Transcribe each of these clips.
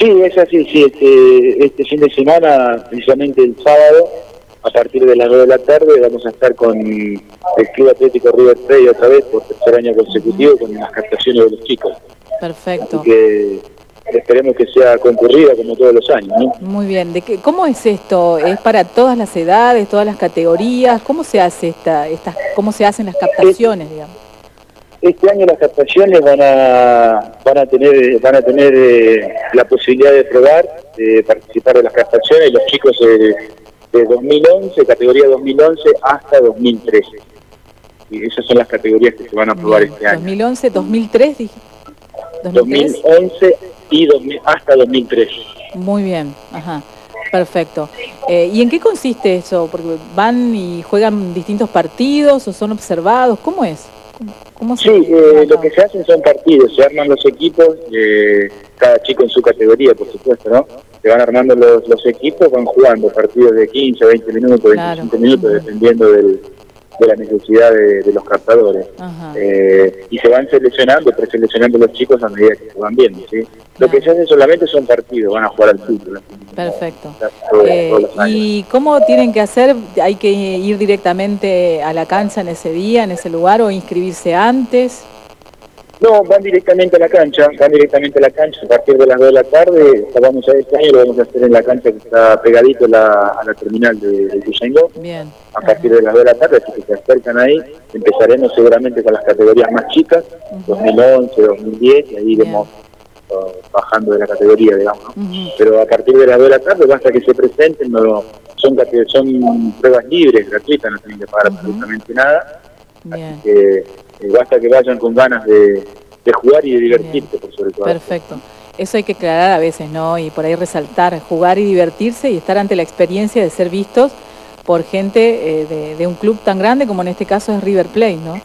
Sí, es así, sí, este, este fin de semana, precisamente el sábado, a partir de las 9 de la tarde, vamos a estar con el Club Atlético River Plate otra vez por tercer año consecutivo con las captaciones de los chicos. Perfecto. Así que esperemos que sea concurrida como todos los años. ¿no? Muy bien. ¿De qué, ¿Cómo es esto? ¿Es para todas las edades, todas las categorías? ¿Cómo se hace esta, estas, cómo se hacen las captaciones, digamos? Este año las captaciones van a van a tener van a tener eh, la posibilidad de probar, de participar de las captaciones los chicos de, de 2011, categoría 2011 hasta 2013. Y esas son las categorías que se van a probar este año. 2011, 2003, dije. 2011 y 2000 hasta 2013. Muy bien, ajá. Perfecto. Eh, ¿Y en qué consiste eso? Porque van y juegan distintos partidos o son observados. ¿Cómo es? ¿Cómo, cómo se Sí, eh, lo que se hacen son partidos, se arman los equipos, eh, cada chico en su categoría, por supuesto, ¿no? Se van armando los, los equipos, van jugando partidos de 15, 20 minutos, Claro. 25 minutos, dependiendo del, de la necesidad de, de los captadores. Eh, y se van seleccionando, preseleccionando los chicos a medida que se van viendo, ¿sí? Lo que se hace solamente son partidos, van a jugar al fútbol. Perfecto. Eh. ¿Y cómo tienen que hacer? ¿Hay que ir directamente a la cancha en ese día, en ese lugar, o inscribirse antes? No, van directamente a la cancha, van directamente a la cancha a partir de las 2 de la tarde. Vamos a este año lo vamos a hacer en la cancha que está pegadito a la, a la terminal de, de Bien. a partir de las 2 de la tarde, así que se acercan ahí. Empezaremos seguramente con las categorías más chicas, 2011, 2010, y ahí iremos bajando de la categoría, digamos. ¿no? Pero a partir de las 2 de la tarde basta que se presenten, no, son, son pruebas libres, gratuitas, no tienen que pagar absolutamente nada Bien. que eh, basta que vayan con ganas de, de jugar y de divertirse, por sobre todo. Perfecto. Eso hay que aclarar a veces, ¿no? Y por ahí resaltar, jugar y divertirse y estar ante la experiencia de ser vistos por gente eh, de, de un club tan grande como en este caso es River Plate, ¿no?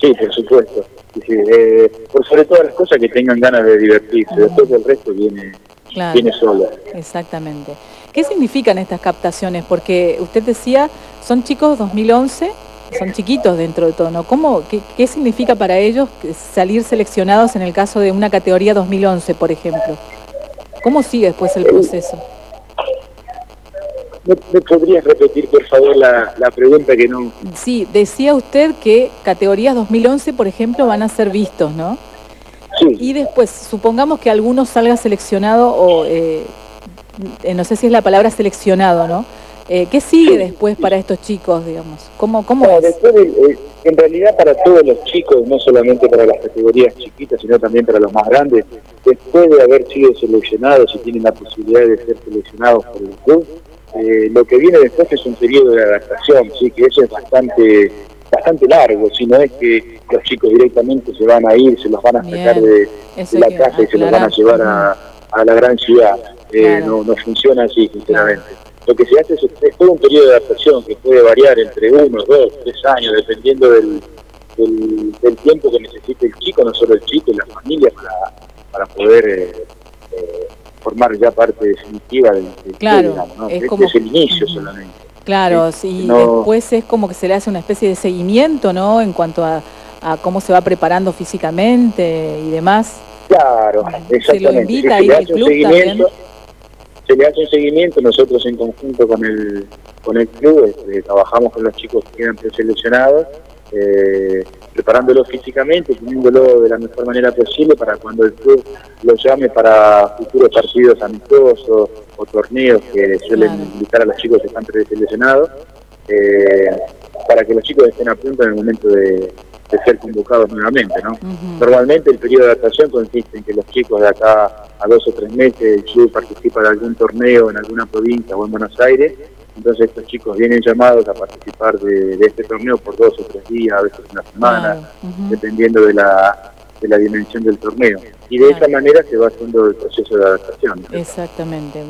Sí, por supuesto. Sí, sí, eh, por sobre todas las cosas que tengan ganas de divertirse. Después del resto viene, Claro. viene solo. Exactamente. ¿Qué significan estas captaciones? Porque usted decía, son chicos 2011, son chiquitos dentro de todo, ¿no? ¿Cómo, qué, qué significa para ellos salir seleccionados en el caso de una categoría 2011, por ejemplo? ¿Cómo sigue después el proceso? ¿Me, me podrías repetir, por favor, la, la pregunta que no... Sí, decía usted que categorías 2011, por ejemplo, van a ser vistos, ¿no? Sí, Y después, supongamos que alguno salga seleccionado o, eh, no sé si es la palabra seleccionado, ¿no? Eh, ¿Qué sigue después para estos chicos, digamos? ¿Cómo, cómo no, es? después de- eh, en realidad para todos los chicos, no solamente para las categorías chiquitas, sino también para los más grandes, después de haber sido seleccionados y tienen la posibilidad de ser seleccionados por el club, eh, lo que viene después es un periodo de adaptación, sí que eso es bastante bastante largo, si no es que los chicos directamente se van a ir, se los van a Bien, sacar de, la casa y se los van a llevar a, a la gran ciudad. Eh, Claro. no, no funciona así, sinceramente. Lo que se hace es, es todo un periodo de adaptación que puede variar entre uno, dos, tres años, dependiendo del, del, del tiempo que necesite el chico, no solo el chico, y la familia para, para poder eh, formar ya parte definitiva del, club, Claro, digamos, ¿no? es Este como- es el inicio solamente. Claro, Sí, sí, no- después es como que se le hace una especie de seguimiento, ¿no? En cuanto a, a cómo se va preparando físicamente y demás. Claro, Se lo exactamente. invita se ahí le al hace un club seguimiento, se le hace un seguimiento, nosotros en conjunto con el con el club este, trabajamos con los chicos que quedan preseleccionados, eh, preparándolos físicamente, poniéndolo de la mejor manera posible para cuando el club lo llame para futuros partidos amistosos o torneos que suelen Claro. invitar a los chicos que están preseleccionados, eh, para que los chicos estén a punto en el momento de, de ser convocados nuevamente, ¿no? Normalmente el periodo de adaptación consiste en que los chicos de acá a dos o tres meses el club participa de algún torneo en alguna provincia o en Buenos Aires, entonces estos chicos vienen llamados a participar de, de este torneo por dos o tres días, a veces una semana, dependiendo de la, de la dimensión del torneo. Y de Claro. esa manera se va haciendo el proceso de adaptación. Exactamente.